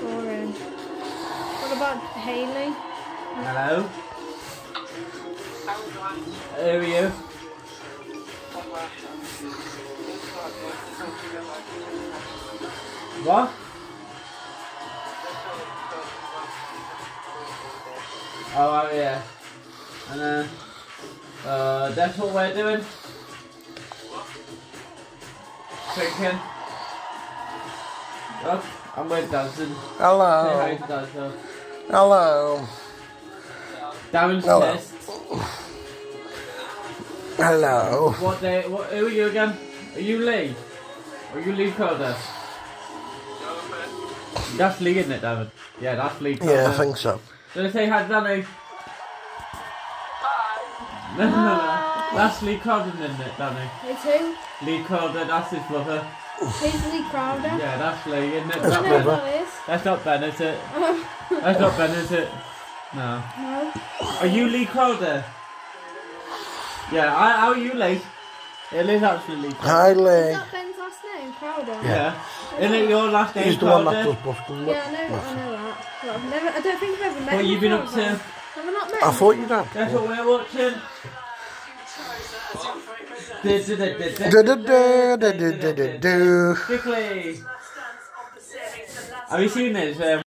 Boring. What about Haley? Hello? Who are you? What? Oh, yeah. And then, uh, that's what we're doing. Chicken. Look, I'm with Dawson. Say hi Hello. to Dawson. Hello. Darren's Hello. pissed. Hello. What day? What? Who are you again? Are you Lee? Or are you Lee Crowder? That's Lee, isn't it, David? Yeah, that's Lee Crowder. Yeah, I think so. Do you say hi to Danny? No, no, no. That's Lee Crowder, isn't it, Danny? It's who? Lee Crowder, that's his brother. Who's Lee Crowder? Yeah, that's Lee, isn't it? I That's don't Ben. who that is. Not Ben, is it? That's not Ben, is it? No. No. Are you Lee Crowder? Yeah, I, how are you, Lee? It is actually Lee Crowder. Hi, Is Lee. that Ben's last name? Crowder? Yeah. Isn't it your last name, He's the one that Crowder? does Boston. Yeah, I know, I know that. But I've never, I don't think I've ever met What him you been up before, to? have I? Have I not met I him? thought you'd have. Guess what we're watching? Quickly. Have you seen this? Um,